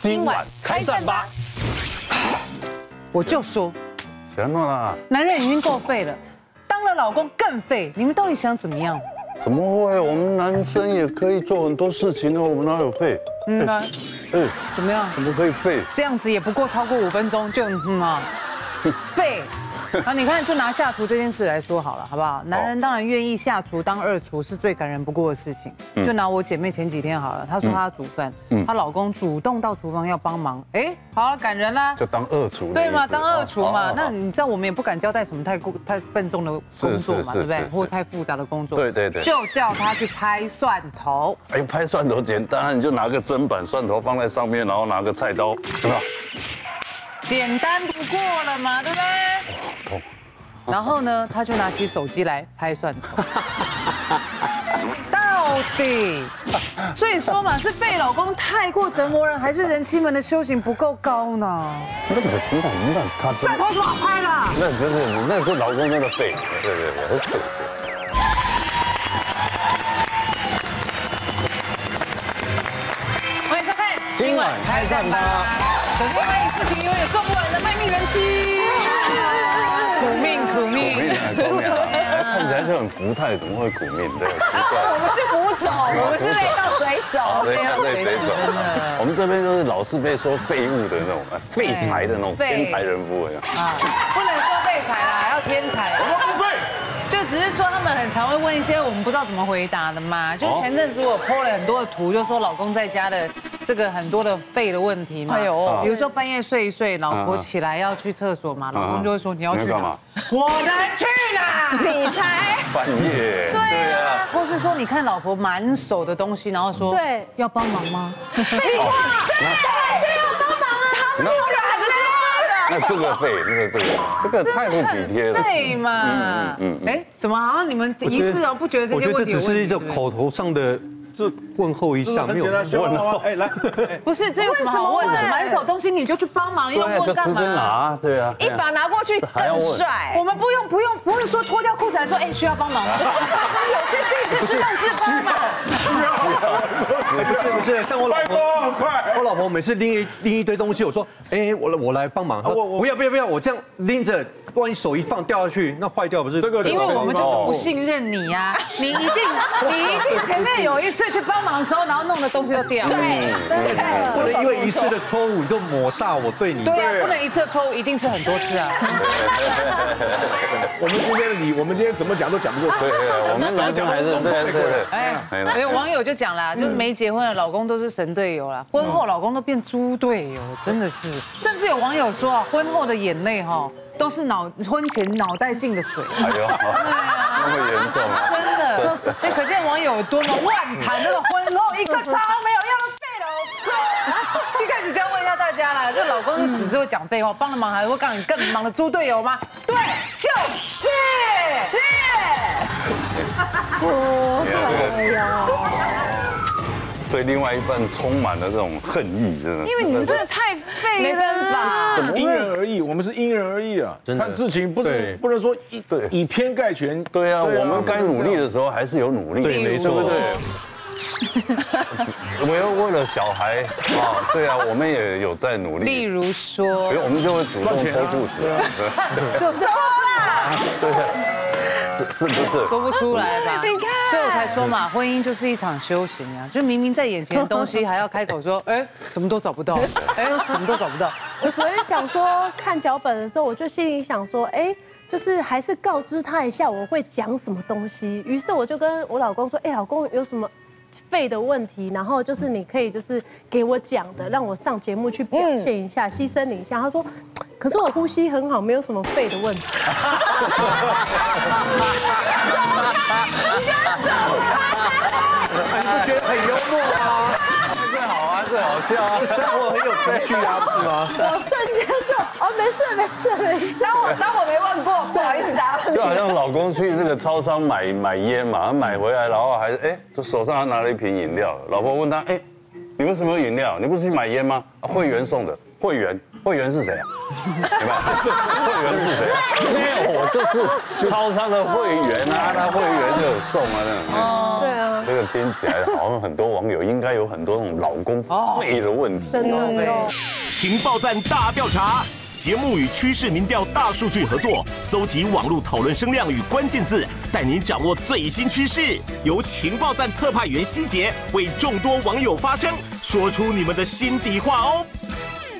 今晚开战吧！我就说，行了啦，男人已经够废了，当了老公更废。你们到底想怎么样？怎么会？我们男生也可以做很多事情的，我们哪有废？嗯啊，哎，怎么样？怎么可以废？这样子也不过超过五分钟就嗯啊，废。啊，你看，就拿下厨这件事来说好了，好不好？男人当然愿意下厨当二厨，是最感人不过的事情。就拿我姐妹前几天好了，她说她要煮饭，她老公主动到厨房要帮忙，哎，好了，感人啦。就当二厨。对嘛，当二厨嘛。那你知道我们也不敢交代什么太过太笨重的工作嘛，对不对？或太复杂的工作。对对对。就叫他去拍蒜头。哎，拍蒜头简单，你就拿个砧板，蒜头放在上面，然后拿个菜刀，对吧？简单不过了嘛，对不对？然后呢，他就拿起手机来拍蒜头。到底，所以说嘛，是被老公太过折磨人，还是人妻们的修行不够高呢？那个，那那他蒜头怎么拍的？那真是，那这老公真的废，对对对，废。欢迎收看今晚开战吧。首先欢迎事情永远做不完的卖命人妻，苦命苦命，苦命，看起来就很福态，怎么会苦命？对，奇怪。我们是福种，我们是累到水肿，累累水肿。我们这边就是老是被说废物的那种，废材的那种天才人夫啊，不能说废材啦，要天才。我们不废，就只是说他们很常会问一些我们不知道怎么回答的嘛。就前阵子我 po 了很多的图，就说老公在家的。这个很多的肺的问题嘛，哎呦，比如说半夜睡一睡，老婆起来要去厕所嘛，老公就会说你要去干嘛？我能去哪？你才？半夜。对啊，或是说你看老婆满手的东西，然后说对要帮忙吗？废话，对，是要帮忙啊，他们就打着去的。那这个废，那个这个这个太不体贴了。对嘛？嗯嗯。哎，怎么好像你们一次哦不觉得这些问题？我觉得这只是一种口头上的。是问候一下，没有问候。哎，来，不是这为什么好问的？满手东西你就去帮忙，要问干嘛？拿，对啊，一把拿过去更帅。我们不用不用不是说脱掉裤子来说，哎，需要帮忙吗？有些事是自动自发嘛。不是不是，像我老婆，我老婆每次拎一拎一堆东西，我说，哎，我我来帮忙。我我不要不要不要，我这样拎着。万一手一放掉下去，那坏掉不是？这个因为我们就是不信任你呀，你一定你一定前面有一次去帮忙的时候，然后弄的东西都掉。对，真的不能因为一次的错误你就抹煞我对你。对啊，不能一次的错误，一定是很多次啊。我们今天的你，我们今天怎么讲都讲不过。对对，我们怎么讲还是对对对。哎，有网友就讲了，就是没结婚的老公都是神队友了，婚后老公都变猪队友，真的是。甚至有网友说啊，婚后的眼泪哈。都是脑婚前脑袋进的水，哎呦，对啊，那么严重，那可见网友有多么乱谈那个婚后一个超没有用的废老公。一开始就要问一下大家啦，这老公是只是会讲废话，帮了忙还会干你更忙的猪队友吗？对，就是是猪队友。对另外一半充满了这种恨意，真的。因为你们真的太废了，没办法。因人而异，我们是因人而异啊。看事情不是不能说以对以偏概全。对啊，我们该努力的时候还是有努力。对，没错。对。我要为了小孩啊，对啊，我们也有在努力。例如说，我们就会主动脱裤子啊。就说啦。对。是不是 说不出来吧？你看，所以我才说嘛，婚姻就是一场修行啊！就明明在眼前的东西，还要开口说，哎，什么都找不到，哎，什么都找不到。我昨天想说看脚本的时候，我就心里想说，哎，就是还是告知他一下我会讲什么东西。于是我就跟我老公说，哎，老公有什么肺的问题，然后就是你可以就是给我讲的，让我上节目去表现一下，牺牲你一下。他说。可是我呼吸很好，没有什么肺的问题。走开！你居然走开！你不觉得很幽默吗？最好啊，最好笑啊，生活很有情绪啊，是吗？我瞬间就哦，没事没事没事。当我当我没问过，不好意思答。就好像老公去那个超商买买烟嘛，他买回来然后还是哎，就手上还拿了一瓶饮料。老婆问他，哎，你为什么有饮料？你不是去买烟吗？会员送的。会员会员是谁啊？对吧？会员是谁？没有，我就是超商的会员啊，他会员就有送啊，那种。哦对啊。这个听起来好像很多网友应该有很多那种老公废的问题。真的。情报站大调查。节目与趋势民调大数据合作，搜集网络讨论声量与关键字，带您掌握最新趋势。由情报站特派员希杰为众多网友发声，说出你们的心底话哦。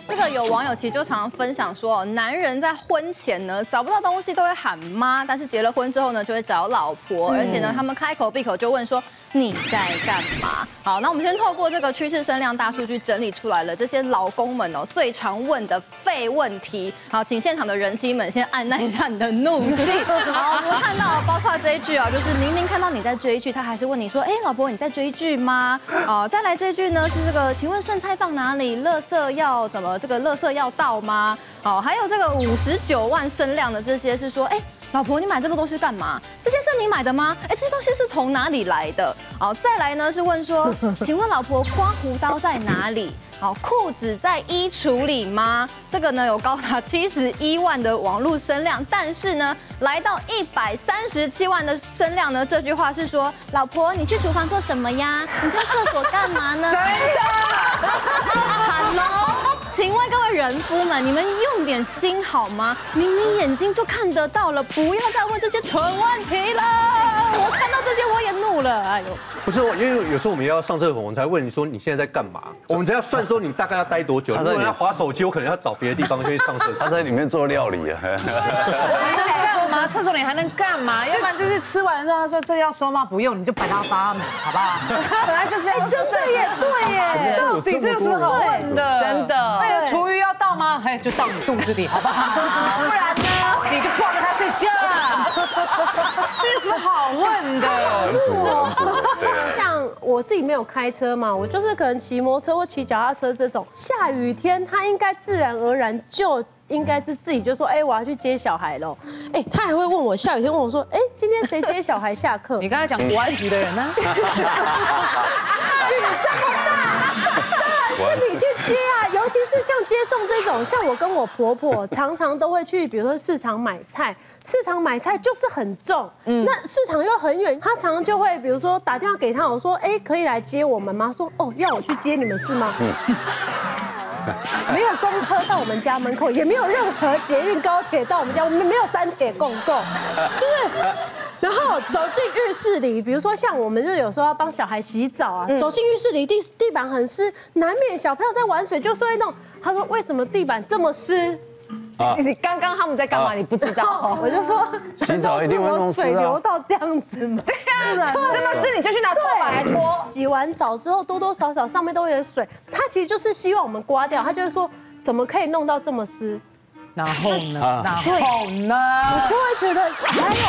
这个有网友其实就常常分享说，男人在婚前呢找不到东西都会喊妈，但是结了婚之后呢就会找老婆，而且呢他们开口闭口就问说。你在干嘛？好，那我们先透过这个趋势声量大数据整理出来了这些老公们哦最常问的废问题。好，请现场的人妻们先按捺一下你的怒气。好，我们看到包括这一句啊，就是明明看到你在追剧，他还是问你说，哎，老婆你在追剧吗？哦，再来这句呢是这个，请问剩菜放哪里？垃圾要怎么？这个垃圾要倒吗？好，还有这个五十九万声量的这些是说，哎。老婆，你买这么多是干嘛？这些是你买的吗？哎，这些东西是从哪里来的？好，再来呢是问说，请问老婆，刮胡刀在哪里？好，裤子在衣橱里吗？这个呢有高达七十一万的网络声量，但是呢来到一百三十七万的声量呢，这句话是说，老婆，你去厨房做什么呀？你上厕所干嘛呢？真的，喊喽。请问各位人夫们，你们用点心好吗？明明眼睛就看得到了，不要再问这些蠢问题了。我看到这些我也怒了，哎呦！不是，因为有时候我们要上厕所，我们才问你说你现在在干嘛？我们只要算说你大概要待多久。如果要划手机，我可能要找别的地方去上厕所。他在里面做料理啊。厕所里还能干嘛？要不然就是吃完之后，他说这要收吗？不用，你就摆到发霉，好不好？本来就是要收，对耶，对耶，到底这有什么好问的？真的。那个厨余要倒吗？嘿，就倒你肚子里，好不好？不然呢，你就抱着他睡觉。这有什么好问的？像我自己没有开车嘛，我就是可能骑摩托车或骑脚踏车这种，下雨天他应该自然而然就。应该是自己就说，哎，我要去接小孩喽。哎，他还会问我，下雨天问我说，哎，今天谁接小孩下课？你刚才讲国安局的人呢？尤其是像接送这种，像我跟我婆婆 常常都会去，比如说市场买菜，市场买菜就是很重，嗯，那市场又很远，她常常就会，比如说打电话给他，我说，哎，可以来接我们吗？说，哦，要我去接你们是吗？嗯。没有公车到我们家门口，也没有任何捷运高铁到我们家，我们没有三铁共构，就是，然后走进浴室里，比如说像我们就有时候要帮小孩洗澡啊，走进浴室里地地板很湿，难免小朋友在玩水就会弄。他说为什么地板这么湿？你刚刚他们在干嘛？你不知道？我就说洗澡一定会弄水流到这样子吗？对呀，这么湿你就去拿拖把来拖。洗完澡之后多多少少上面都有水，他其实就是希望我们刮掉。他就是说怎么可以弄到这么湿？然后呢？然后呢？我就会觉得还有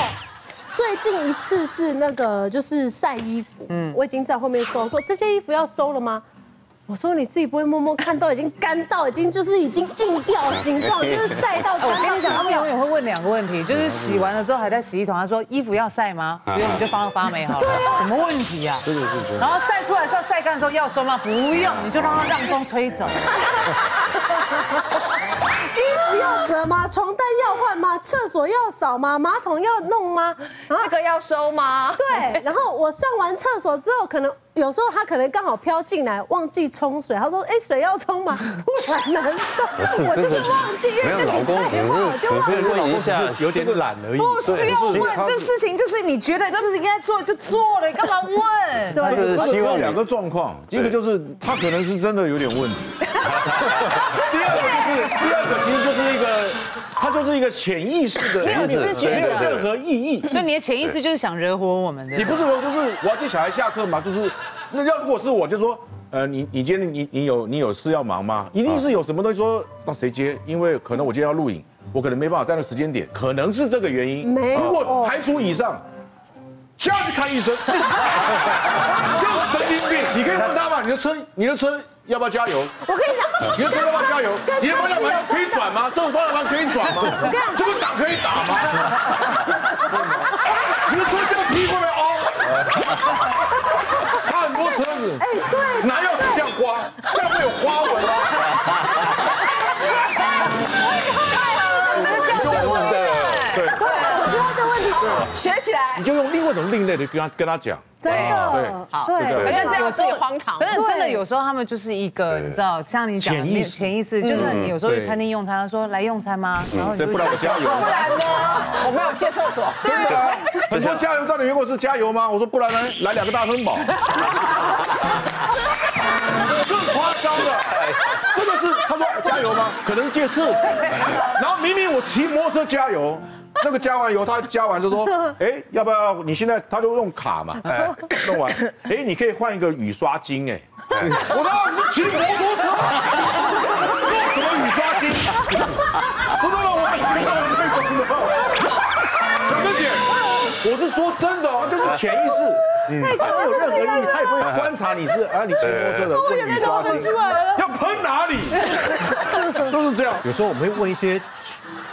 最近一次是那个就是晒衣服，嗯，我已经在后面说说这些衣服要收了吗？我说你自己不会摸摸看，到已经干到已经就是已经硬掉形状，就是晒到。我跟你讲，他们永远会问两个问题，就是洗完了之后还在洗衣桶，他说衣服要晒吗？不用，你就帮他发霉好了。什么问题啊？是是是。然后晒出来是要晒干的时候要收吗？不用，你就让它让风吹走。衣服要折吗？床单要换吗？厕所要扫吗？马桶要弄吗？这个要收吗？对。然后我上完厕所之后，可能。有时候他可能刚好飘进来，忘记冲水。他说：“哎，水要冲吗？” 突然难动，我就是忘记。没有老公，只是只是问一下，有点懒而已。不需要问，这事情就是你觉得这是应该做就做了，你干嘛问？对，就是希望两个状况，一个就是他可能是真的有点问题。第二个就是第二个，其实就是一个，他就是一个潜意识的，没有自觉没有任何意义。所以你的潜意识就是想惹火我们的。你不是我就是我要接小孩下课嘛？就是。那要如果是我，就说，呃，你你今天你你有你有事要忙吗？一定是有什么东西说那谁接？因为可能我今天要录影，我可能没办法在那时间点，可能是这个原因。没如果排除以上，就要去看医生，就是神经病。你可以问他嘛，你的车你的车要不要加油？我可以讲，你的车要不要加油？你的方向盘可以转吗？这种方向盘可以转吗？这个档可以打吗？你的车这个皮会不会凹？多车子，哎，对，就用另外一种另类的跟他跟他讲。真对的，好对对反正这样自己荒唐可。是真的有时候他们就是一个，你知道，像你讲的潜意识潜意识，就是你有时候去餐厅用餐，他说来用餐吗？然后你对，不然我加油。不然呢？我没有借厕所。真的啊，很多加油站的员工是加油吗？我说不然来，来两个大分饱。更夸张的，真的是他说加油吗？可能是借厕所。然后明明我骑摩托车加油。那个加完油，他加完就说：“ 哎，要不要？你现在他就用卡嘛，哎，弄完，哎，你可以换一个雨刷巾，哎，我说你是骑摩托车，用什么雨刷巾？真的吗？我没听到这种的。小哥姐，我是说真的哦，就是潜意识，他没有任何意义，他也不会观察你是啊，你骑摩托车的问雨刷巾要喷哪里，都是这样。有时候我们会问一些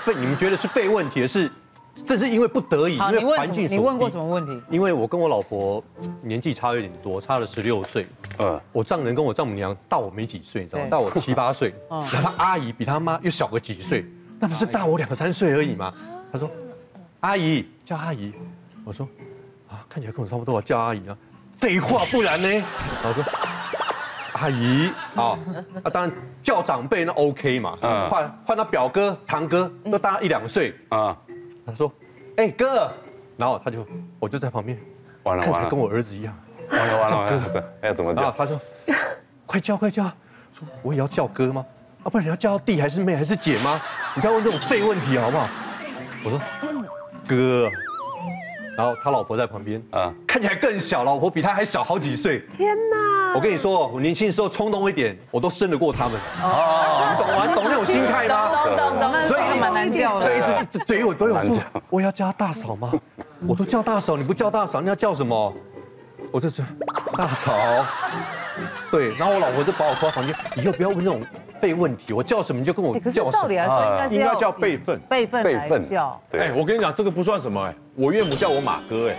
废，你们觉得是废问题的是，正是因为不得已，因？为环境所你问过什么问题？因为我跟我老婆年纪差有点多，差了十六岁。嗯，我丈人跟我丈母娘大我没几岁，你知道吗？大我七八岁。然后阿姨比他妈又小个几岁，那不是大我两三岁而已吗？他说：“阿姨叫阿姨。”我说：“啊，看起来跟我差不多，叫阿姨啊。”废话，不然呢？然后说：“阿姨啊，啊，当然叫长辈那 OK 嘛。嗯换换到表哥、堂哥都大他一两岁。啊，他说：“哎哥。”然后他就我就在旁边，完了完了看起来跟，我儿子一样。完了完了叫哥，哎，怎么叫？他说：“快叫快叫！”说：“我也要叫哥吗？啊，不然你要叫弟还是妹还是姐吗？你不要问这种废问题好不好？”我说：“哥。”然后他老婆在旁边，啊啊，看起来更小，老婆比他还小好几岁。天哪！我跟你说，我年轻的时候冲动一点，我都胜得过他们。哦，你懂吗？你懂那种心态吗？懂懂懂，所以这个蛮难叫的。对，一直怼我都有说，我要叫他大嫂吗？我都叫大嫂，你不叫大嫂，你要叫什么？我就是大嫂。对，然后我老婆就把我拖到房间，以后不要问这种废问题，我叫什么你就跟我叫什么照理。来说，应该是要应该叫辈分辈分来辈分叫。对哎，我跟你讲，这个不算什么哎，我岳母叫我马哥哎，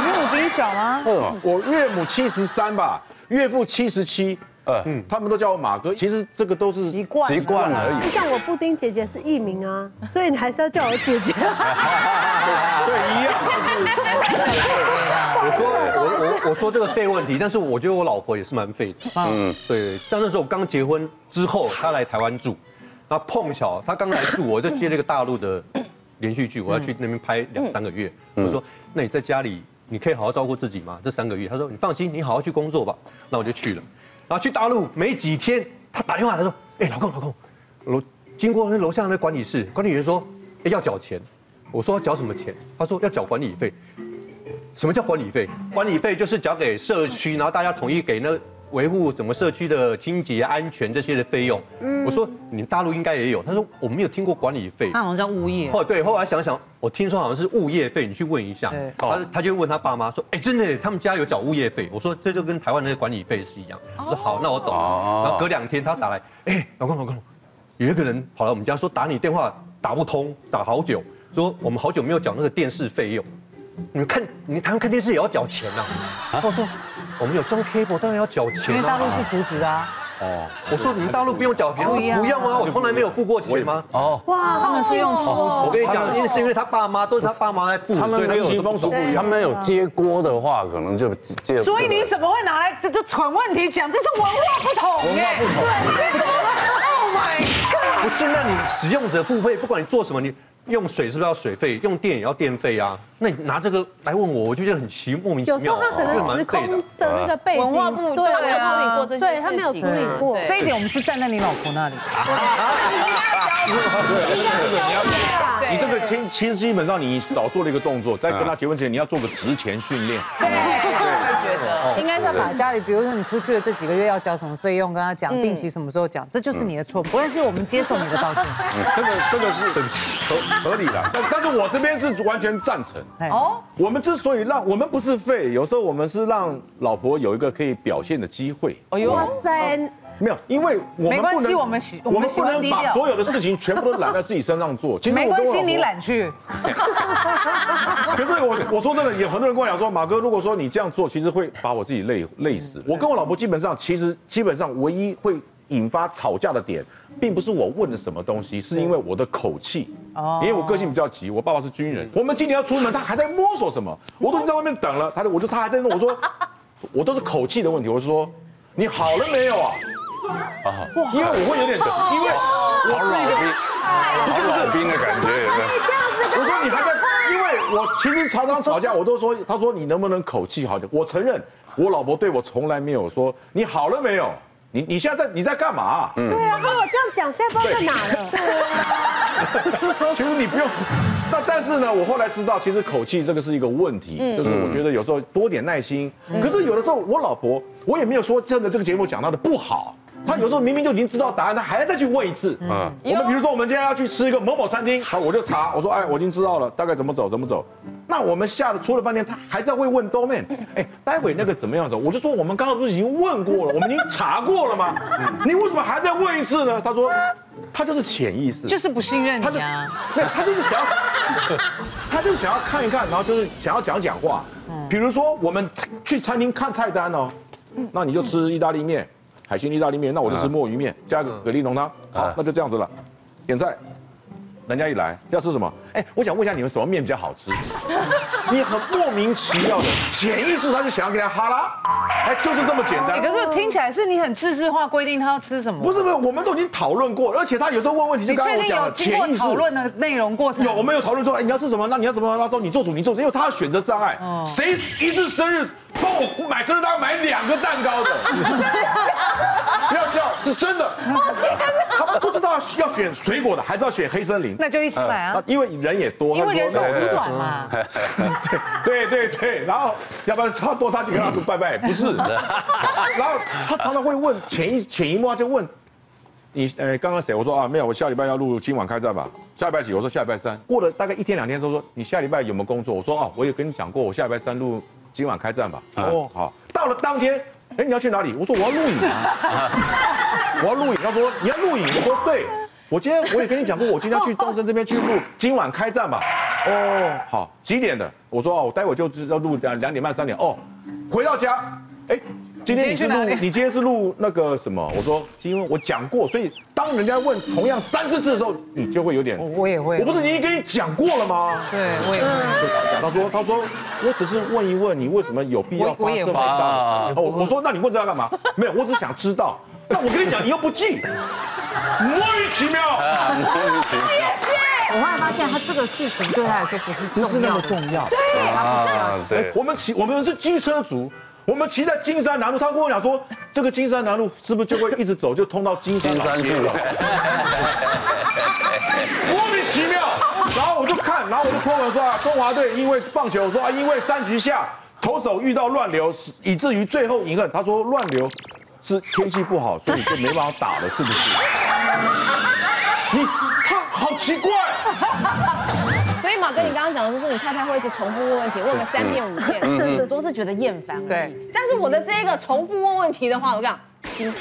你岳母比你小吗？我岳母七十三吧，岳父七十七，嗯，他们都叫我马哥，其实这个都是习惯习惯而已。就像我布丁姐姐是艺名啊，所以你还是要叫我姐姐。对一样。我说我我我说这个废问题，但是我觉得我老婆也是蛮废的。嗯，对，像那时候我刚结婚之后，她来台湾住，然后碰巧她刚来住，我就接了一个大陆的连续剧，我要去那边拍两三个月。我说，那你在家里你可以好好照顾自己吗？这三个月，她说你放心，你好好去工作吧。那我就去了，然后去大陆没几天，她打电话来说，哎，老公老公，楼经过那楼下那管理室，管理员说，哎，要缴钱。我说缴什么钱？他说要缴管理费。什么叫管理费？管理费就是交给社区，然后大家统一给那维护整个社区的清洁、安全这些的费用。我说你们大陆应该也有，他说我没有听过管理费。那好像叫物业。哦，对，后来想想，我听说好像是物业费，你去问一下。他他就问他爸妈说，哎，真的，他们家有缴物业费。我说这就跟台湾那些管理费是一样。我说好，那我懂了。然后隔两天他打来，哎，老公老公，有一个人跑来我们家说打你电话打不通，打好久，说我们好久没有缴那个电视费用。你们看，你台湾看电视也要缴钱呐、啊。我说我们有装 cable，当然要缴钱因钱为大陆啊。是储值啊，哦我说你们大陆不用缴钱，不用啊，我从来没有付过钱吗？哦，哇，他们是用储我跟你讲，因为是因为他爸妈都是他爸妈来付，他们没有所以他们风俗不一样他们有接锅的话，可能就接。所以你怎么会拿来这这蠢问题讲？这是文化不同哎，对，你怎么？Oh my god！不是，那你使用者付费，不管你做什么，你用水是不是要水费？用电也要电费啊？那你拿这个来问我，我就觉得很奇莫名其妙。有时候他可能就蛮的空的那个背景，文化部对对啊他没有处理过这些对他没有事情处理过。这一点我们是站在你老婆那里。你这个其其实基本上你少做了一个动作，在跟他结婚前你要做个职前训练。对，把家里，比如说你出去的这几个月要交什么费用，跟他讲，定期什么时候讲，这就是你的错，不关系，我们接受你的道歉。这个这个是对不起合合理的，但但是我这边是完全赞成。哎哦，我们之所以让我们不是废，有时候我们是让老婆有一个可以表现的机会。哎呦，哇塞，没有，因为我们不能我们喜我们不能把所有的事情全部都揽在自己身上做。其实没关系，你懒去。可是我我说真的，有很多人跟我讲说，马哥，如果说你这样做，其实会把我自己累累死。我跟我老婆基本上，其实基本上唯一会引发吵架的点，并不是我问了什么东西，是因为我的口气哦，因为我个性比较急，我爸爸是军人，我们今年要出门，他还在摸索什么，我都已经在外面等了，他就我就他还在弄，我说我都是口气的问题，我说你好了没有啊？啊，因为我会有点等，因为好老兵，好老兵的感觉，我说你还在，因为我其实常常吵架，我都说，他说你能不能口气好点？我承认，我老婆对我从来没有说你好了没有。你你现在在你在干嘛？对啊，跟我这样讲，现在不知道在哪了。其实你不用，但但是呢，我后来知道，其实口气这个是一个问题，就是我觉得有时候多点耐心。可是有的时候，我老婆我也没有说真的这个节目讲到的不好。他有时候明明就已经知道答案，他还要再去问一次。嗯，我们比如说我们今天要去吃一个某某餐厅，好，我就查，我说，哎，我已经知道了，大概怎么走，怎么走。那我们下了出了饭店，他还在会问 Domain，哎，待会那个怎么样走？我就说我们刚刚不是已经问过了，我们已经查过了吗？你为什么还在问一次呢？他说，他就是潜意识，就是不信任你啊。没有，他就是想要，他就是想要看一看，然后就是想要讲讲话。比如说我们去餐厅看菜单哦，那你就吃意大利面。海鲜意大利面，那我就吃墨鱼面，加个蛤蜊浓汤。好，那就这样子了。点菜，人家一来要吃什么？哎，我想问一下你们什么面比较好吃？你很莫名其妙的潜意识，他就想要给他哈拉，哎，就是这么简单。可是听起来是你很自制化规定他要吃什么？不是不是，我们都已经讨论过，而且他有时候问问题就刚刚我讲了，潜意识讨论的内容过程有，我们有讨论说，哎，你要吃什么？那你要什么？那说你做主，你做主，因为他选择障碍，谁一次生日？帮我买生日蛋糕，买两个蛋糕的 不要笑，是真的。我天哪！他不知道要选水果的，还是要选黑森林？那就一起买啊，因为人也多，因为人手不短嘛。对对 对，然后要不然插多插几个蜡烛拜拜，不是。然后他常常会问，潜一潜移默化就问你，呃，刚刚谁？我说啊，没有，我下礼拜要录今晚开战吧。下礼拜几？我说下礼拜三。过了大概一天两天之后说，你下礼拜有没有工作？我说哦，我有跟你讲过，我下礼拜三录。今晚开战吧！哦，好，到了当天，哎，你要去哪里？我说我要录影啊，我要录影。他说你要录影，我说对，我今天我也跟你讲过，我今天要去 东森这边去录今晚开战吧。哦，好，几点的？我说哦，我待会就要录两两点半三点。哦，回到家，哎。今天你是录，你今天是录那个什么？我说是，因为我讲过，所以当人家问同样三四次的时候，你就会有点。我也会。我不是已经跟你讲过了吗？对，我也会。就吵架。他说，他说，我只是问一问你为什么有必要发这么大。我，我说，那你问这要干嘛？没有，我只是想知道。那我跟你讲，你又不记，莫名其妙。我也是。我后来发现，他这个事情对他来说不是不是那么重要。对，他不重要。我们骑，我们是机车族。我们骑在金山南路，他跟我讲说，这个金山南路是不是就会一直走，就通到金山老街了？莫名其妙。然后我就看，然后我就破文说啊，中华队因为棒球，说啊，因为三局下投手遇到乱流，以至于最后赢了。他说乱流是天气不好，所以就没办法打了，是不是？你他好奇怪。马哥，你刚刚讲的就是你太太会一直重复问问题，问个三遍五遍，都是觉得厌烦。对，但是我的这个重复问问题的话，我讲心，心，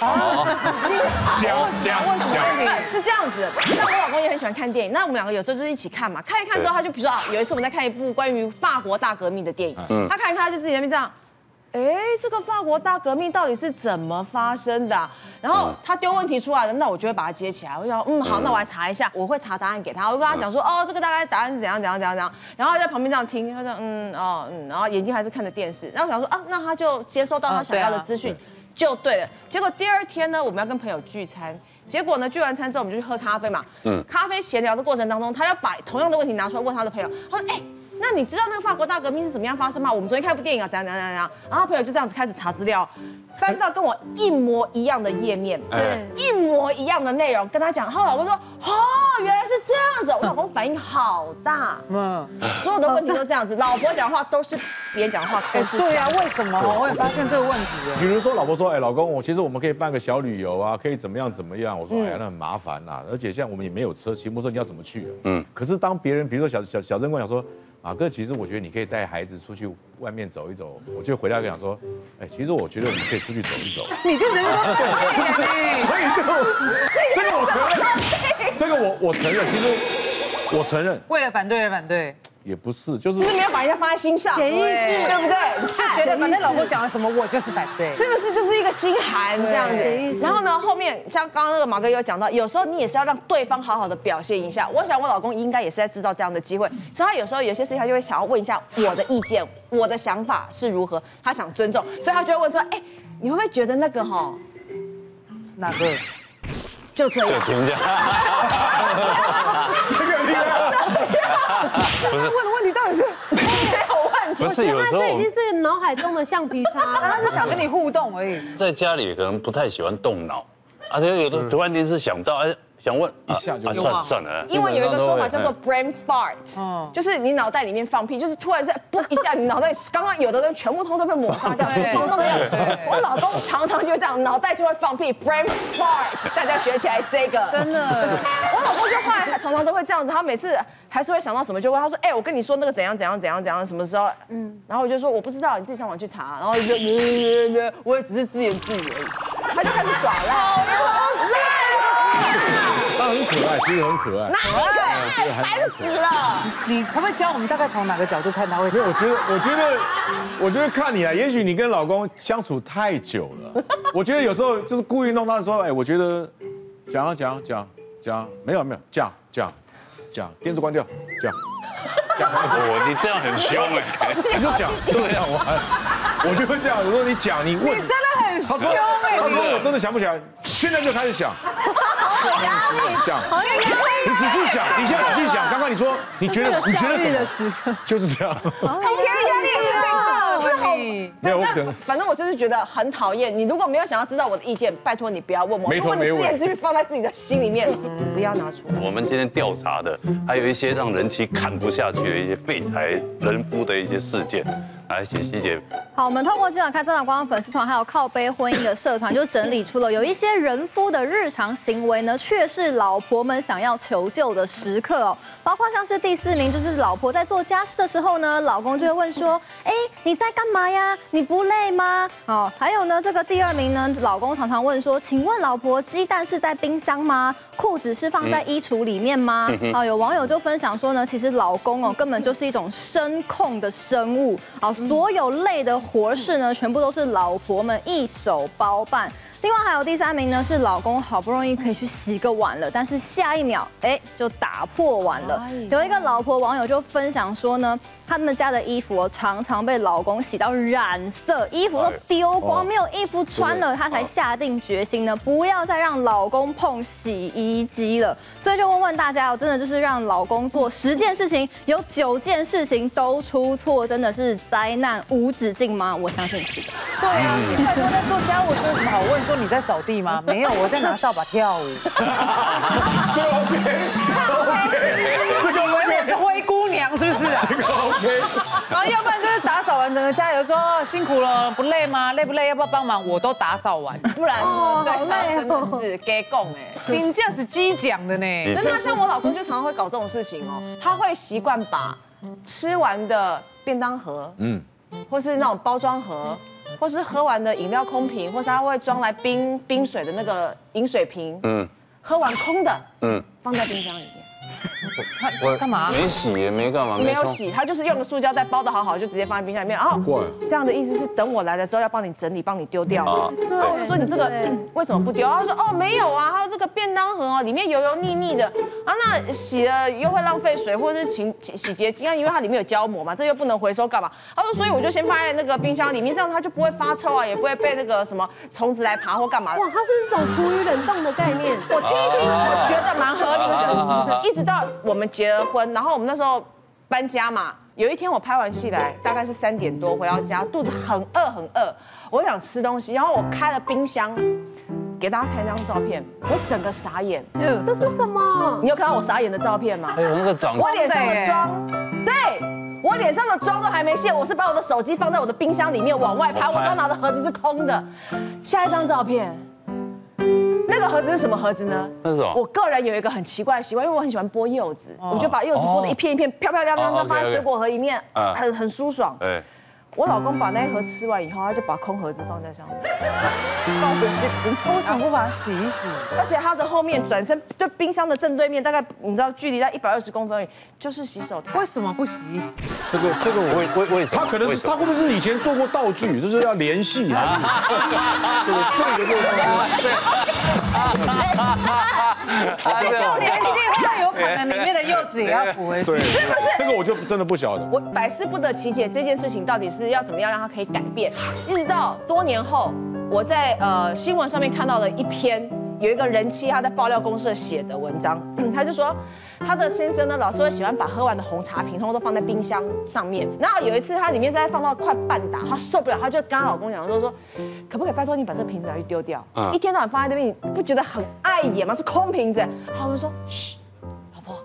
寒讲问什么问题？是这样子，像我老公也很喜欢看电影，那我们两个有时候就是一起看嘛，看一看之后，他就比如说啊，有一次我们在看一部关于法国大革命的电影，他看一看他就自己那边这样。哎，这个法国大革命到底是怎么发生的？然后他丢问题出来了，那我就会把它接起来。我说，嗯，好，那我来查一下，我会查答案给他。我跟他讲说，哦，这个大概答案是怎样怎样怎样怎样。然后在旁边这样听，他说，嗯，哦，嗯，然后眼睛还是看着电视。然后想说，啊，那他就接收到他想要的资讯就对了。结果第二天呢，我们要跟朋友聚餐，结果呢，聚完餐之后我们就去喝咖啡嘛。嗯。咖啡闲聊的过程当中，他要把同样的问题拿出来问他的朋友。他说，哎。那你知道那个法国大革命是怎么样发生吗？我们昨天看一部电影啊，怎样怎样怎样，然后朋友就这样子开始查资料，翻到跟我一模一样的页面，对，一模一样的内容，跟他讲，后老公说，哦，原来是这样子，我老公反应好大，嗯，所有的问题都这样子，老婆讲话都是别人讲话都是，对啊，为什么？我也发现这个问题。比如说老婆说，哎，老公，我其实我们可以办个小旅游啊，可以怎么样怎么样？我说，哎呀，那很麻烦呐，而且现在我们也没有车，骑摩托车你要怎么去？嗯，可是当别人，比如说小小小曾跟我讲说。马哥，其实我觉得你可以带孩子出去外面走一走。我就回来跟讲说，哎，其实我觉得你可以出去走一走。你就人工 所以这个，这个我承认，这个我我承认。其实我承认，为了反对而反对。也不是，就是就是没有把人家放在心上，潜意识对不对？就觉得反正老公讲了什么，我就是反对。是不是就是一个心寒这样子？然后呢，后面像刚刚那个马哥有讲到，有时候你也是要让对方好好的表现一下。我想我老公应该也是在制造这样的机会，所以他有时候有些事情他就会想要问一下我的意见，我的想法是如何，他想尊重，所以他就会问说，哎，你会不会觉得那个哈哪个？就这样？不是问的问题到底是没有问题。不是有时候这已经是脑海中的橡皮擦他了。是想跟你互动而已。在家里可能不太喜欢动脑，而且有的突然间是想到，哎，想问一下就啊算了算了，因为有一个说法叫做 brain fart，就是你脑袋里面放屁，就是突然在不一下，你脑袋 刚刚有的人全部通都被抹杀掉，通都没有。我老公常常就会这样，脑袋就会放屁，brain fart，大家学起来这个。真的，我老公就后来常常都会这样子，他每次还是会想到什么就问他说，哎，我跟你说那个怎样怎样怎样怎样，什么时候？嗯，然后我就说我不知道，你自己上网去查，然后就我也只是自言自语而已，他就开始耍赖。他很可爱，其实很可爱。哪里可爱？烦死了！你可不可以教我们大概从哪个角度看他会？没有，我觉得，我觉得，我觉得看你啊，也许你跟老公相处太久了，我觉得有时候就是故意弄他说，哎，我觉得讲啊讲讲讲，没有没有讲讲讲，电视关掉讲讲，我你这样很凶哎，你就讲就这样玩，我就会这样。我说你讲，你问，你真的很凶他说哎，他说我真的想不起来，现在就开始想，想，你仔细想，你现在仔细想，刚刚你说你觉得你觉得什么？就是这样。很压力很大，你没有，我可能反正我就是觉得很讨厌。你如果没有想要知道我的意见，拜托你不要问我。没如果你头没尾自言自语放在自己的心里面，不要拿出来。我们今天调查的，还有一些让人妻看不下去的一些废柴人夫的一些事件，来，请希姐好，我们透过今晚开真的光粉丝团，还有靠背婚姻的社团，就整理出了有一些人夫的日常行为呢，却是老婆们想要求救的时刻哦。包括像是第四名，就是老婆在做家事的时候呢，老公就会问说：“哎，你在干嘛呀？你不累吗？”哦，还有呢，这个第二名呢，老公常常问说：“请问老婆，鸡蛋是在冰箱吗？裤子是放在衣橱里面吗？”哦，有网友就分享说呢，其实老公哦，根本就是一种声控的生物，好，所有累的活事呢，全部都是老婆们一手包办。另外还有第三名呢，是老公好不容易可以去洗个碗了，但是下一秒，哎，就打破碗了。有一个老婆网友就分享说呢，他们家的衣服哦，常常被老公洗到染色，衣服都丢光，没有衣服穿了，她才下定决心呢，不要再让老公碰洗衣机了。所以就问问大家哦，真的就是让老公做十件事情，有九件事情都出错，真的是灾难无止境吗？我相信是的。对啊，你拜托在做家务，这有什么好问？说你在扫地吗？没有，我在拿扫把跳舞。这个 OK，这个以为我是灰姑娘是不是啊？这个 OK，然后要不然就是打扫完整个家有，说哦辛苦了，不累吗？累不累？要不要帮忙？我都打扫完，不然哦好累真的是给供哎。评价是激奖的呢。真的，像我老公就常常会搞这种事情哦，他会习惯把吃完的便当盒，嗯，或是那种包装盒，或是喝完的饮料空瓶，或是他会装来冰冰水的那个饮水瓶，嗯，喝完空的，嗯，放在冰箱里面。我干嘛没洗也没干嘛，没有洗，他就是用个塑胶袋包的好好，就直接放在冰箱里面。然后怪这样的意思是等我来的时候要帮你整理，帮你丢掉。啊，然后我就说你这个嗯为什么不丢？他说哦没有啊，他说这个便当盒哦，里面油油腻腻的啊，那洗了又会浪费水，或者是洗洗洗洁精啊，因为它里面有胶膜嘛，这又不能回收干嘛？他说所以我就先放在那个冰箱里面，这样它就不会发臭啊，也不会被那个什么虫子来爬或干嘛的。哇，它是一种厨余冷冻的概念。我听一听，我觉得蛮合理的。一直到我们结了婚，然后我们那时候搬家嘛，有一天我拍完戏来，大概是三点多回到家，肚子很饿很饿，我想吃东西，然后我开了冰箱，给大家看一张照片，我整个傻眼。这是什么？你有看到我傻眼的照片吗还？有那个长我脸上的妆，对我脸上的妆都还没卸，我是把我的手机放在我的冰箱里面往外拍，我手上拿的盒子是空的。下一张照片，那个盒子是什么盒子呢？那是什么？我个人有一个很奇怪的习惯，因为我很喜欢剥柚子，我就把柚子剥的一片一片漂漂亮亮，的放在水果盒里面，嗯很很舒爽。对，我老公把那一盒吃完以后，他就把空盒子放在上面，放回去冰为什么不把它洗一洗？而且他的后面转身就冰箱的正对面，大概你知道距离在一百二十公分而已，就是洗手台。为什么不洗一洗？这个这个我为为为什么？他可能是他会不会是以前做过道具，就是要联系啊？这个这个就 是联系话有可能里面的柚子也要补回去。是不是？这个我就真的不晓得。我百思不得其解，这件事情到底是要怎么样让它可以改变？一直到多年后，我在呃新闻上面看到了一篇有一个人妻她在爆料公社写的文章，她就说她的先生呢老是会喜欢把喝完的红茶瓶通通都放在冰箱上面，然后有一次他里面在放到快半打，她受不了，她就跟她老公讲说说，可不可以拜托你把这个瓶子拿去丢掉？一天到晚放在那边，你不觉得很碍眼吗？是空瓶子。他就说，嘘，老婆，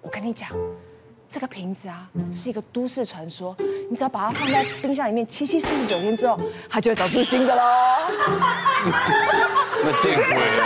我跟你讲。这个瓶子啊，是一个都市传说。你只要把它放在冰箱里面七七四十九天之后，它就会长出新的喽。那见鬼了！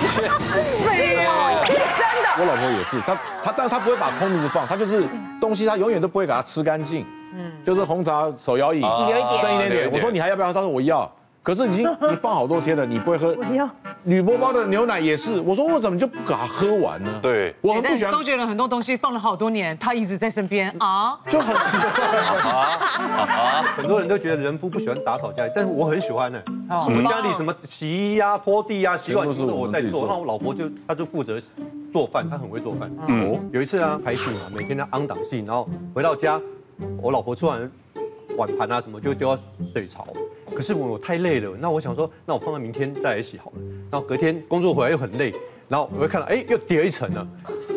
没有，是真的。我老婆也是，她她，但她不会把空瓶子放，她就是东西，她永远都不会给它吃干净。嗯，就是红茶手摇椅，有一点剩一点点。我说你还要不要？她说我要。可是已经 你放好多天了，你不会喝。我要。铝箔包的牛奶也是，我说我怎么就不给他喝完呢？对，我很不喜欢。周杰伦很多东西放了好多年，他一直在身边啊，就很奇 怪啊。很多人都觉得人夫不喜欢打扫家里，但是我很喜欢呢。我们家里什么洗衣呀、拖地呀、洗碗都是我在做，那我老婆就她就负责做饭，她很会做饭。嗯，有一次啊，拍戏嘛，每天在昂档戏，然后回到家，我老婆吃完碗盘啊什么就丢到水槽。可是我太累了，那我想说，那我放在明天再来洗好了。然后隔天工作回来又很累，然后我会看到，哎，又叠一层了。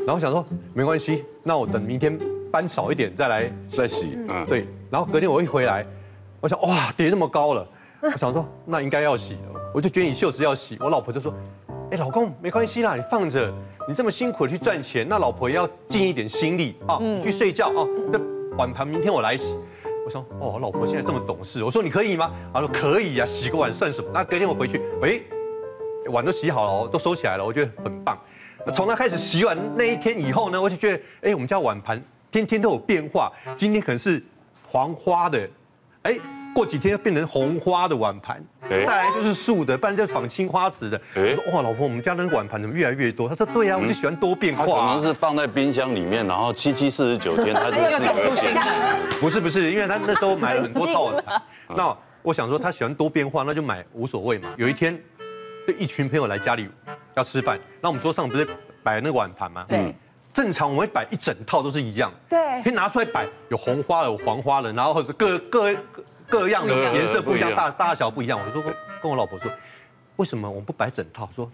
然后想说，没关系，那我等明天搬少一点再来再洗。嗯，对。然后隔天我一回来，我想，哇，叠那么高了，我想说，那应该要洗了。我就卷起袖子要洗，我老婆就说，哎，老公，没关系啦，你放着，你这么辛苦的去赚钱，那老婆也要尽一点心力啊，去睡觉啊。这碗盘明天我来洗。我说哦，老婆现在这么懂事。我说你可以吗？他说可以呀，洗个碗算什么？那隔天我回去，哎，碗都洗好了，都收起来了，我觉得很棒。从他开始洗碗那一天以后呢，我就觉得，哎，我们家碗盘天天都有变化。今天可能是黄花的，哎。过几天变成红花的碗盘，再来就是素的，不然就仿青花瓷的。我说哇，老婆，我们家那个碗盘怎么越来越多？他说对呀，我就喜欢多变化。可能是放在冰箱里面，然后七七四十九天，他就自己出现。不是不是，因为他那时候买了很多套碗盘。那我想说他喜欢多变化，那就买无所谓嘛。有一天，一群朋友来家里要吃饭，那我们桌上不是摆那个碗盘吗？对。正常我们会摆一整套都是一样，对，可以拿出来摆，有红花的，有黄花的，然后或者各各。各样的颜色不一样，大大小不一样。我说跟我老婆说，为什么我们不摆整套？说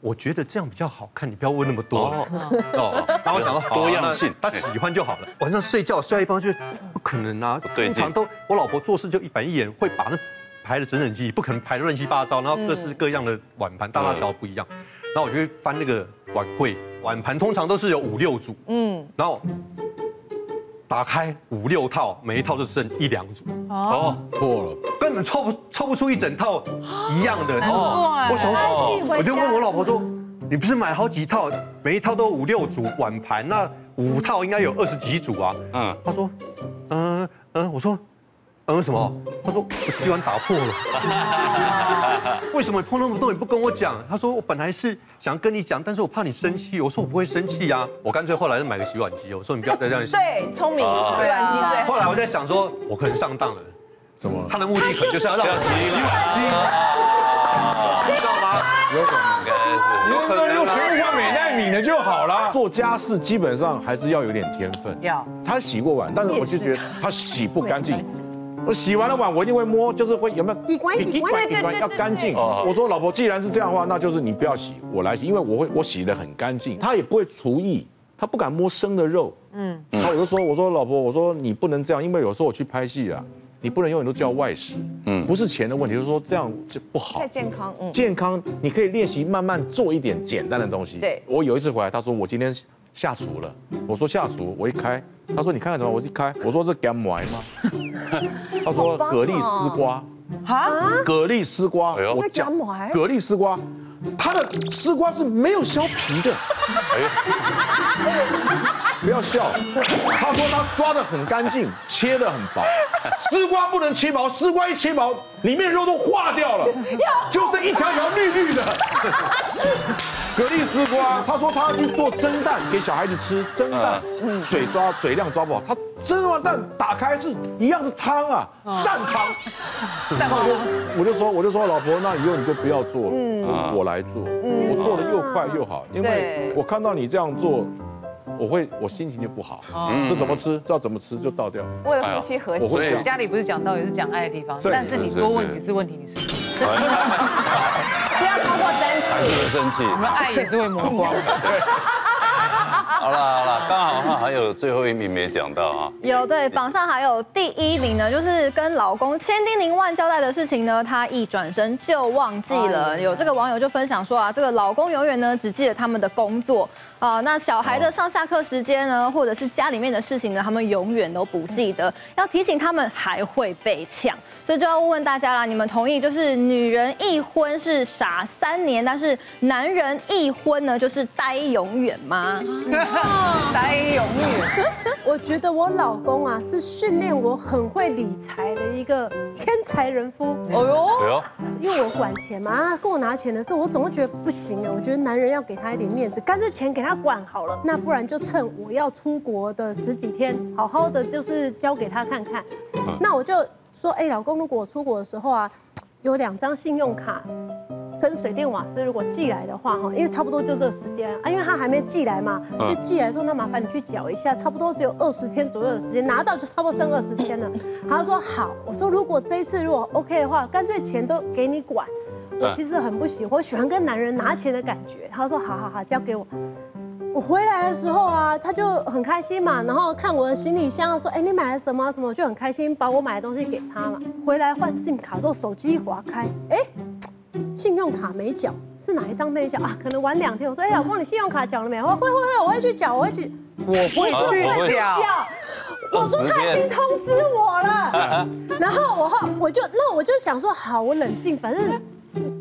我觉得这样比较好看，你不要问那么多。哦，然后我想说 多样性，他喜欢就好了。晚上睡觉睡一半就不可能啊，通常都我老婆做事就一板一眼，会把那排的整整齐齐，不可能排的乱七八糟，然后各式各样的碗盘大大小小不一样。然后我就会翻那个碗柜，碗盘通常都是有五六组，嗯，然后。打开五六套，每一套就剩一两组哦，破了，根本凑不凑不出一整套一样的。哦，我想，我就问我老婆说：“你不是买好几套，每一套都五六组碗盘，那五套应该有二十几组啊？”嗯，她说：“嗯嗯。”我说。嗯，什么？他说我洗碗打破了。为什么你碰那么多你不跟我讲？他说我本来是想跟你讲，但是我怕你生气。我说我不会生气呀，我干脆后来就买个洗碗机。我说你不要再这样洗。对，聪明，洗碗机对。后来我在想说，我可能上当了。怎么？他的目的可能就是要让我洗碗机，知道吗？有可能，应该是。有可能用全部换美奈米的就好了。做家事基本上还是要有点天分。要。他洗过碗，但是我就觉得他洗不干净。我洗完了碗，我一定会摸，就是会有没有底管底管底管要干净。我说老婆，既然是这样的话，那就是你不要洗，我来洗，因为我会我洗的很干净。他也不会厨艺，他不敢摸生的肉。嗯，他我就说，我说老婆，我说你不能这样，因为有时候我去拍戏啊，你不能永远都叫外食。嗯，不是钱的问题，就是说这样就不好。太健康，嗯，健康你可以练习慢慢做一点简单的东西。对，我有一次回来，他说我今天下厨了，我说下厨，我一开。他说：“你看看什么？”我一开，我说：“是干麦吗？” 他说：“蛤蜊丝瓜。”啊？蛤蜊丝瓜。我讲蛤蜊丝瓜，他的丝瓜是没有削皮的。不要笑，他说他刷的很干净，切的很薄，丝瓜不能切薄，丝瓜一切薄，里面肉都化掉了，就剩一条条绿绿的。蛤蜊丝瓜，他说他要去做蒸蛋给小孩子吃，蒸蛋，水抓水量抓不好，他蒸完蛋打开是一样是汤啊，蛋汤。蛋汤我就说我就说老婆，那以后你就不要做了，我我来做，我做的又快又好，因为我看到你这样做。我会，我心情就不好。这怎么吃？知道怎么吃就倒掉。为了夫妻和谐。家里不是讲道理，是讲爱的地方。但是你多问几次问题，你是 不要超过三次。会生气。我们爱也是会磨光。好了好了，刚好还有最后一名没讲到啊。有对，榜上还有第一名呢，就是跟老公千叮咛万交代的事情呢，她一转身就忘记了。有这个网友就分享说啊，这个老公永远呢只记得他们的工作啊，那小孩的上下课时间呢，或者是家里面的事情呢，他们永远都不记得。要提醒他们还会被呛，所以就要问问大家啦，你们同意就是女人一婚是傻三年，但是男人一婚呢就是呆永远吗？呆永远。我觉得我老公啊是训练我很会理财的一个天才人夫。哦哟，哎呦，因为我管钱嘛，他跟我拿钱的时候，我总会觉得不行啊。我觉得男人要给他一点面子，干脆钱给他管好了。那不然就趁我要出国的十几天，好好的就是交给他看看。那我就说，哎，老公，如果我出国的时候啊，有两张信用卡。跟水电瓦斯如果寄来的话，哈，因为差不多就这个时间啊，因为他还没寄来嘛，就寄来说那麻烦你去缴一下，差不多只有二十天左右的时间，拿到就差不多剩二十天了。他说好，我说如果这一次如果 OK 的话，干脆钱都给你管。我其实很不喜欢，我喜欢跟男人拿钱的感觉。他说好好好，交给我。我回来的时候啊，他就很开心嘛，然后看我的行李箱，说：“哎，你买了什么什么？”我就很开心，把我买的东西给他嘛。回来换 SIM 卡之后，手机一划开，哎，信用卡没缴，是哪一张没缴啊？可能晚两天。我说：“哎，老公，你信用卡缴了没？”我说：“会会会，我会去缴，我会去。”我会去缴。我说他已经通知我了，然后我后我就那我就想说，好，我冷静，反正。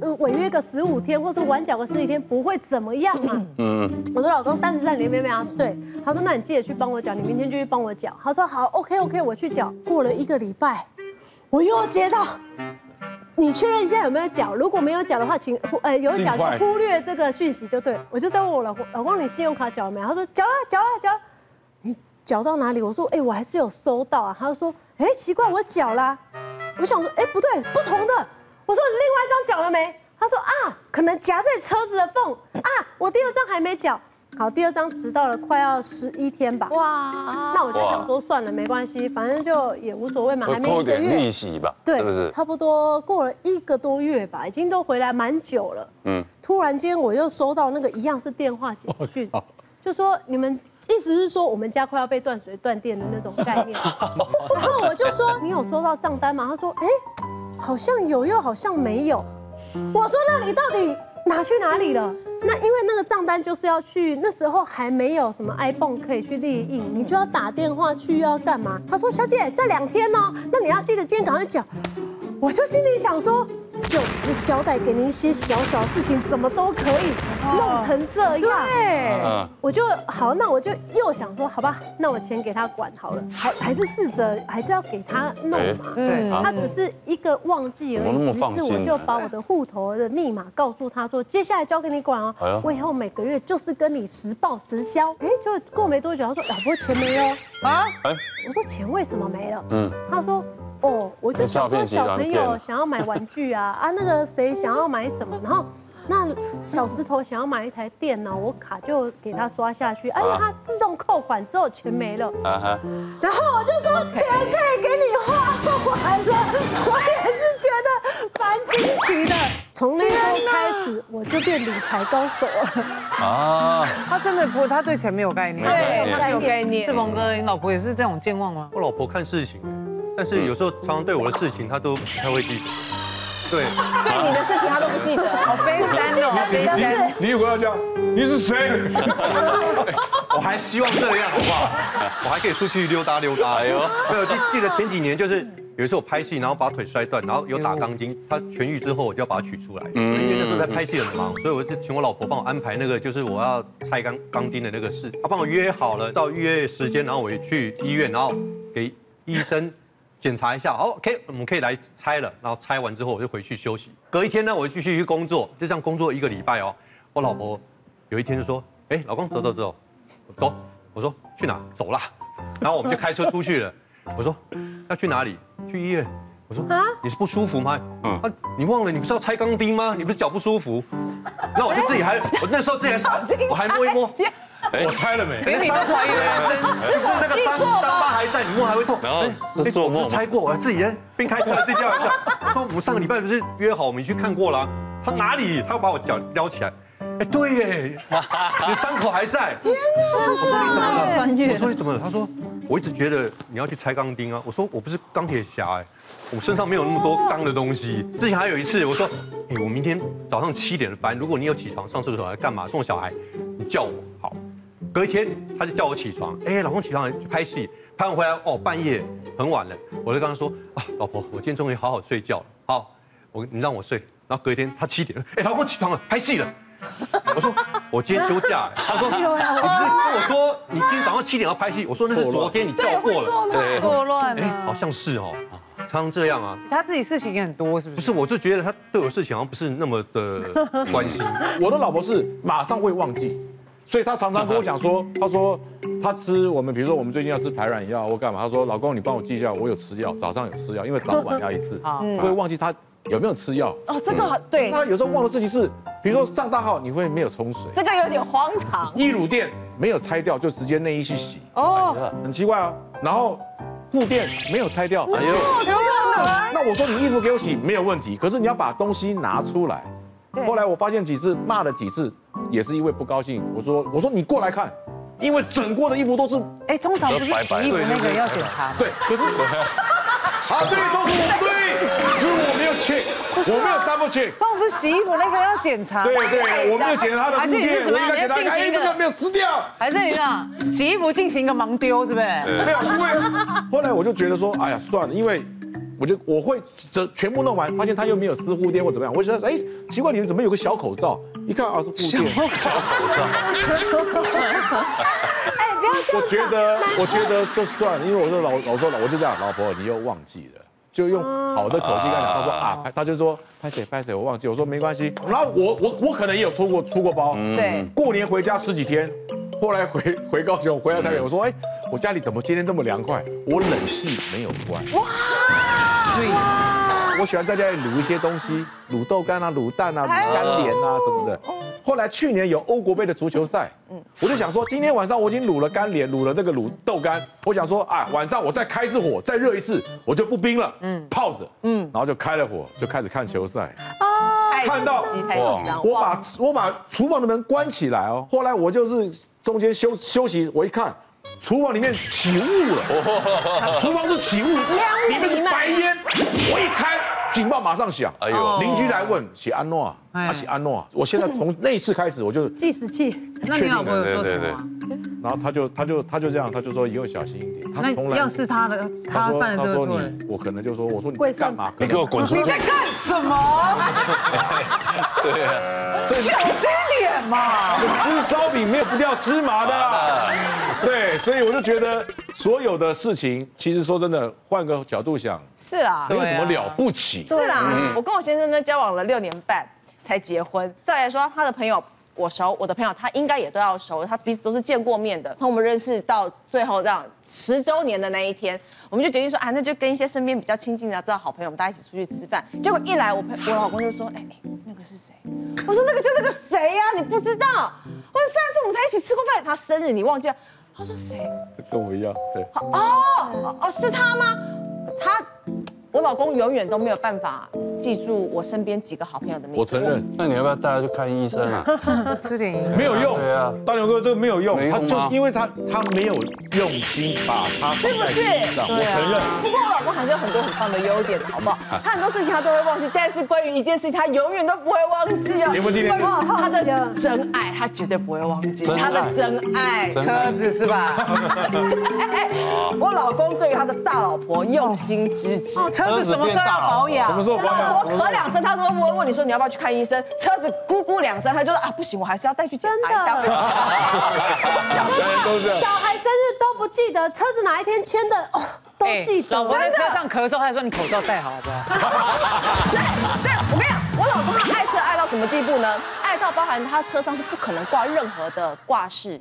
呃，违约个十五天，或是晚缴个十几天，不会怎么样嘛。嗯，我说老公，单子在里面没有？对，他说那你记得去帮我缴，你明天就去帮我缴。他说好，OK OK，我去缴。过了一个礼拜，我又接到，你确认一下有没有缴？如果没有缴的话，请呃有缴就忽略这个讯息就对。我就在问我老公，老公你信用卡缴了没？他说缴了，缴了，缴了。你缴到哪里？我说哎，我还是有收到啊。他就说哎，奇怪，我缴了。我想说哎，不对，不同的。我说你另外一张缴了没？他说啊，可能夹在车子的缝啊。我第二张还没缴，好，第二张迟到了快要十一天吧。哇，那我就想说算了，没关系，反正就也无所谓嘛，还没一个月。利息吧，对，是不是？差不多过了一个多月吧，已经都回来蛮久了。嗯，突然间我又收到那个一样是电话简讯，就说你们意思是说我们家快要被断水断电的那种概念。然后我就说你有收到账单吗？他说哎。好像有，又好像没有。我说，那你到底拿去哪里了？那因为那个账单就是要去，那时候还没有什么 iPhone 可以去立印，你就要打电话去，要干嘛？他说，小姐，这两天哦，那你要记得今天早上讲。我就心里想说。就是交代给你一些小小事情，怎么都可以弄成这样。对，我就好，那我就又想说，好吧，那我钱给他管好了，还还是试着还是要给他弄嘛。对，他只是一个忘记而已。于是我就把我的户头的密码告诉他说，接下来交给你管哦。我以后每个月就是跟你实报实销。哎，就过没多久，他说老婆钱没了啊。我说钱为什么没了？嗯，他说。哦，我就想说小朋友想要买玩具啊啊，那个谁想要买什么，然后那小石头想要买一台电脑，我卡就给他刷下去，哎，他自动扣款之后钱没了，然后我就说钱可以给你花完了，我也是觉得蛮惊奇的。从那周开始，我就变理财高手了。啊，他真的不，他对钱没有概念，对，他有概念。志鹏哥，你老婆也是这种健忘吗？我老婆看事情。但是有时候常常对我的事情，他都不太会记得。对，对你的事情他都不记得，好悲惨哦。你以为要这样？你是谁？我还希望这样，好不好？我还可以出去溜达溜达。哎呦，没有记记得前几年就是有一次我拍戏，然后把腿摔断，然后有打钢筋，他痊愈之后我就要把它取出来，因为那时候在拍戏很忙，所以我就请我老婆帮我安排那个就是我要拆钢钢钉的那个事，她帮我约好了，照预约时间，然后我也去医院，然后给医生。检查一下，好，OK，我们可以来拆了。然后拆完之后，我就回去休息。隔一天呢，我就继续去工作，就这样工作一个礼拜哦。我老婆有一天就说：“哎，老公，走走走，走。”我说：“去哪？走啦。”然后我们就开车出去了。我说：“要去哪里？去医院。”我说：“啊，你是不舒服吗？嗯，啊，你忘了你不是要拆钢钉吗？你不是脚不舒服？那我就自己还，我那时候自己还，我还摸一摸。”我猜了没？你都怀疑是我那个伤伤疤还在，你摸还会痛。然后做梦，我猜过，我自己边开车自己叫一下。说我们上个礼拜不是约好我们去看过了？他哪里？他要把我脚撩起来。哎，对耶，你伤口还在。天哪！我说你怎么了？我说你怎么了？他说我一直觉得你要去拆钢钉啊。我说我不是钢铁侠哎，我身上没有那么多钢的东西。之前还有一次，我说哎，我明天早上七点的班，如果你有起床上厕所来干嘛送小孩，你叫我好。隔一天，他就叫我起床，哎，老公起床去拍戏，拍完回来哦，半夜很晚了，我就跟他说啊，老婆，我今天终于好好睡觉了，好，我你让我睡，然后隔一天他七点，哎，老公起床了，拍戏了，我说我今天休假，他说你不是跟我说你今天早上七点要拍戏，我说那是昨天你叫过了，对，错乱，哎，好像是哦，常常这样啊，他自己事情也很多，是不是？不是，我就觉得他对我事情好像不是那么的关心，我的老婆是马上会忘记。所以他常常跟我讲说，他说他吃我们，比如说我们最近要吃排卵药或干嘛，他说老公你帮我记一下，我有吃药，早上有吃药，因为早晚要一次，会忘记他有没有吃药。哦，这个对。他有时候忘的事情是，比如说上大号你会没有冲水，这个有点荒唐。衣乳垫没有拆掉就直接内衣去洗，哦，很奇怪哦。然后护垫没有拆掉，哎呦，那我说你衣服给我洗没有问题，可是你要把东西拿出来。后来我发现几次骂了几次。也是因为不高兴，我说我说你过来看，因为整过的衣服都是，哎，通常不是洗衣服那个要检查，对，可是，啊对，都是我对，是我没有 check，我没有 double check，帮不是洗衣服那个要检查，对对，我没有检查他的护垫，我应该检查，哎，这个没有撕掉，还是你样，洗衣服进行一个盲丢，是不是？没有，因为后来我就觉得说，哎呀，算了，因为。我就我会这全部弄完，发现他又没有撕护垫或怎么样，我就说，哎，奇怪，你们怎么有个小口罩？一看啊，是护垫。小口罩。哎，不要这样。我觉得，我觉得就算，了，因为我说老老说老，我就这样，老婆你又忘记了，就用好的口气跟他讲，他说啊，他就说拍谁拍谁，我忘记，我说没关系。然后我我我可能也有出过出过包，对，过年回家十几天，后来回回高雄回来台北，我说哎，我家里怎么今天这么凉快？我冷气没有关。哇。我喜欢在家里卤一些东西，卤豆干啊，卤蛋啊，卤干莲啊什么的。后来去年有欧国杯的足球赛，嗯，我就想说，今天晚上我已经卤了干莲，卤了这个卤豆干，我想说啊，晚上我再开一次火，再热一次，我就不冰了，嗯，泡着，嗯，然后就开了火，就开始看球赛。哦，看到。我把我把厨房的门关起来哦，后来我就是中间休休息，我一看。厨房里面起雾了，厨房是起雾，里面是白烟。我一开，警报马上响。哎呦，邻居来问，写安诺啊，他写安诺啊。我现在从那一次开始，我就计时器。那你老婆有说什么？然后他就他就他就这样，他就说以后小心一点。他从来要是他的，他犯了这个错，我可能就说，我说你干嘛？你给我滚出去！你在干什么？对啊，小心点嘛！吃烧饼没有不掉芝麻的。对，所以我就觉得所有的事情，其实说真的，换个角度想，是啊，没有什么了不起。是啊，我跟我先生呢交往了六年半才结婚。再来说他的朋友。我熟，我的朋友他应该也都要熟，他彼此都是见过面的。从我们认识到最后这样十周年的那一天，我们就决定说，啊，那就跟一些身边比较亲近的、知道好朋友，我们大家一起出去吃饭。结果一来，我朋我老公就说，哎，那个是谁？我说那个就那个谁呀，你不知道？我说上次我们才一起吃过饭，他生日你忘记了？他说谁？跟我一样，对。哦哦，是他吗？他，我老公永远都没有办法记住我身边几个好朋友的名字。我承认那你要不要带他去看医生啊？吃点营养。没有用。对啊大牛哥这个没有用他就是因为他他没有用心把他是不是？上，我承认。不过我老公还是有很多很棒的优点的，好不好？他很多事情他都会忘记，但是关于一件事情，他永远都不会忘记哦。节目纪念日关于他的真爱，他绝对不会忘记他的真爱。车子是吧？哎我老公对于他的大老婆用心之至。车子什么时候要保养？什么时候保老养？婆咳两声，他都会问你说你要不要去看医生。车子咕咕两声，他就说啊不行，我还是要带去检查一下。小孩生日都不记得，车子哪一天签的哦，都记得。老婆在车上咳嗽，他还说你口罩戴好好不好？对，我跟你讲，我老公他爱车爱到什么地步呢？爱到包含他车上是不可能挂任何的挂饰。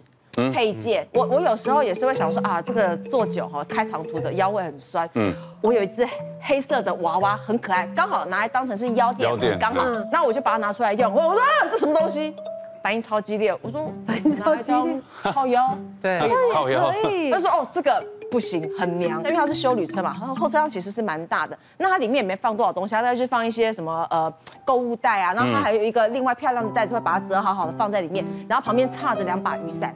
配件，我我有时候也是会想说啊，这个坐久哈，开长途的腰会很酸。嗯，我有一只黑色的娃娃，很可爱，刚好拿来当成是腰垫刚好。那我就把它拿出来用，我我说啊，这什么东西？反应超激烈，我说反应超激烈，靠腰。对，靠腰可以他。说哦，这个不行，很娘，因为它是修旅车嘛，然后后车厢其实是蛮大的。那它里面也没放多少东西，它大概就放一些什么呃购物袋啊，然后它还有一个另外漂亮的袋子，会把它折好好的放在里面，然后旁边插着两把雨伞。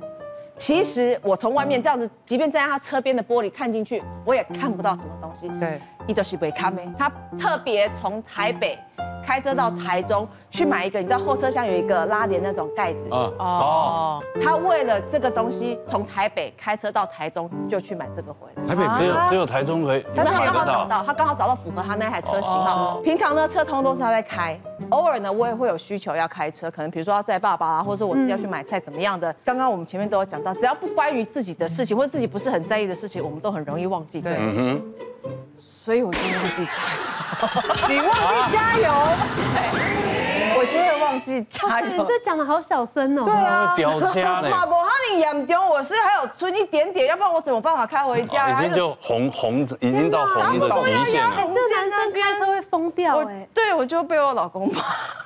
其实我从外面这样子，即便站在他车边的玻璃看进去，我也看不到什么东西。对，伊德西北咖啡，他特别从台北开车到台中去买一个，你知道后车厢有一个拉帘那种盖子，啊，哦，他为了这个东西从台北开车到台中就去买这个回来。台北只有只有台中可以他。刚好找到，他刚好找到符合他那台车型号哦。平常呢，车通都是他在开，偶尔呢，我也会有需求要开车，可能比如说要载爸爸啊，或者说我自己要去买菜怎么样的。刚刚我们前面都有讲到，只要不关于自己的事情，或者自己不是很在意的事情，我们都很容易忘记。对，嗯所以我就忘记加油，你忘记加油，我就会忘记加你油。这讲的好小声哦。对哼，屌掐嘞，马博哈你严重，我是还有存一点点，要不然我怎么办法开回家？已经就红红，已经到红的极限哎，了。这男生开车会疯掉我哎。对我就被我老公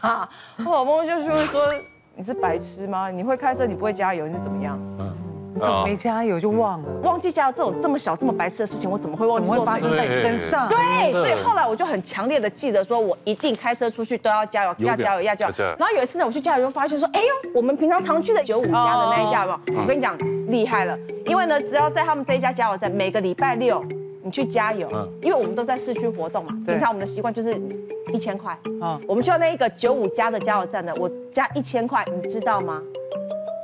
骂，我老公就是会说 你是白痴吗？你会开车你不会加油你是怎么样？你怎么没加油就忘了？忘记加油这种这么小这么白痴的事情，我怎么会忘怎么会记？发生在你身上？对，所以后来我就很强烈的记得说，我一定开车出去都要加油，要加油，要加油。然后有一次呢，我去加油，就发现说，哎呦，我们平常常去的九五加的那一家吧？我跟你讲，厉害了，因为呢，只要在他们这一家加油站，每个礼拜六你去加油，因为我们都在市区活动嘛，平常我们的习惯就是一千块，嗯我们去到那一个九五加的加油站呢，我加一千块，你知道吗？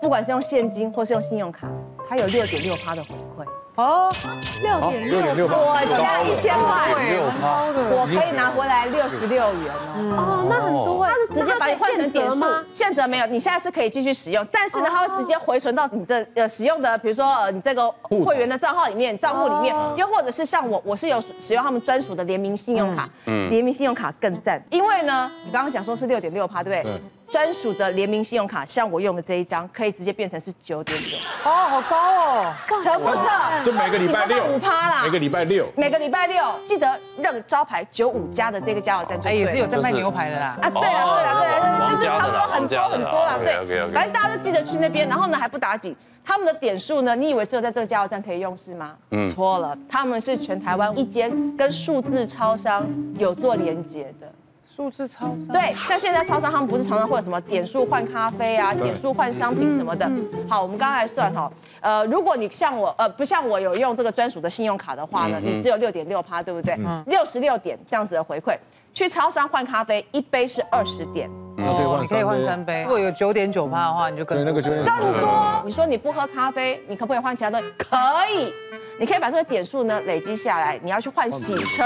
不管是用现金或是用信用卡，它有六点六趴的回馈。哦，六点六点六，我加一千块，六趴，我可以拿回来六十六元哦。哦，那很多哎。它是直接把你换成点数吗？现折没有，你下次可以继续使用，但是呢，它会直接回存到你这呃使用的，比如说呃你这个会员的账号里面、账户里面，又或者是像我，我是有使用他们专属的联名信用卡，联名信用卡更赞，因为呢，你刚刚讲说是六点六趴，对不对？专属的联名信用卡，像我用的这一张，可以直接变成是九点九，哦，好高哦，扯不扯？就每个礼拜六五趴啦每个礼拜六，每个礼拜六记得认招牌九五加的这个加油站就哎，也是有在卖牛排的啦。啊，对了，对了，对了，王就是差不多很多很多啦对反正大家都记得去那边，然后呢还不打紧。他们的点数呢？你以为只有在这个加油站可以用是吗？嗯，错了，他们是全台湾一间跟数字超商有做连接的。数字超商，对，像现在超商他们不是常常会有什么点数换咖啡啊，点数换商品什么的。好，我们刚才算哈，呃，如果你像我，呃，不像我有用这个专属的信用卡的话呢，你只有六点六趴，对不对？六十六点这样子的回馈。去超商换咖啡，一杯是二十点，哦，你可以换三杯。如果有九点九趴的话，你就更对，那个就更多。你说你不喝咖啡，你可不可以换其他东西？可以，你可以把这个点数呢累积下来，你要去换洗车，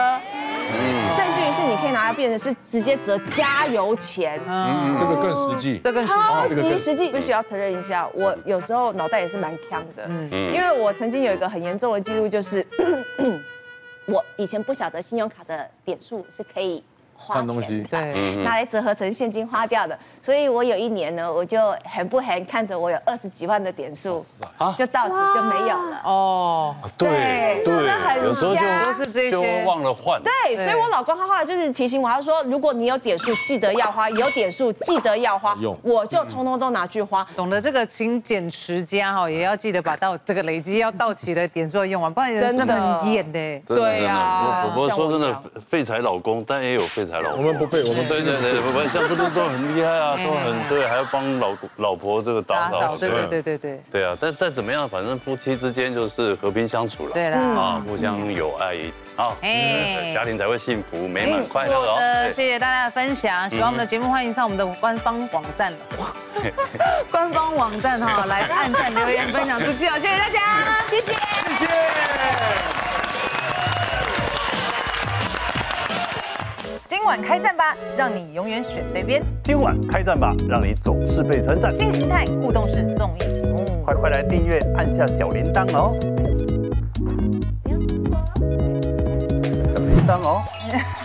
甚至于是你可以拿来变成是直接折加油钱。这个更实际。这个超级实际，必须要承认一下，我有时候脑袋也是蛮强的，因为我曾经有一个很严重的记录，就是 我以前不晓得信用卡的点数是可以花钱换东西。的，对，拿来折合成现金花掉的，所以我有一年呢，我就很不很看着我有二十几万的点数就到期就没有了。哦，对真的很有时候瞎。都是这些。忘了换。对，所以我老公他后来就是提醒我，他说如果你有点数，记得要花；有点数，记得要花。用。我就通通都拿去花。懂得这个勤俭持家哈，也要记得把到这个累积要到期的点数用完，不然真的。很严的。对呀真的。不不过像我说真的废柴老公，但也有废我们不配，我们对对对，不不，这样不是都很厉害啊，都很对，还要帮老老婆这个打扫，对对对对对。对啊，但但怎么样，反正夫妻之间就是和平相处了。对啦，啊，互相有爱，好，家庭才会幸福美满快乐哦。谢谢大家的分享，喜欢我们的节目，欢迎上我们的官方网站，官方网站哈，来按赞、留言、分享出去哦，谢谢大家，谢谢，谢谢。今晚开战吧，让你永远选对边。今晚开战吧，让你总是被称赞。新形态互动式综艺节目，快快来订阅，按下小铃铛哦。小铃铛哦。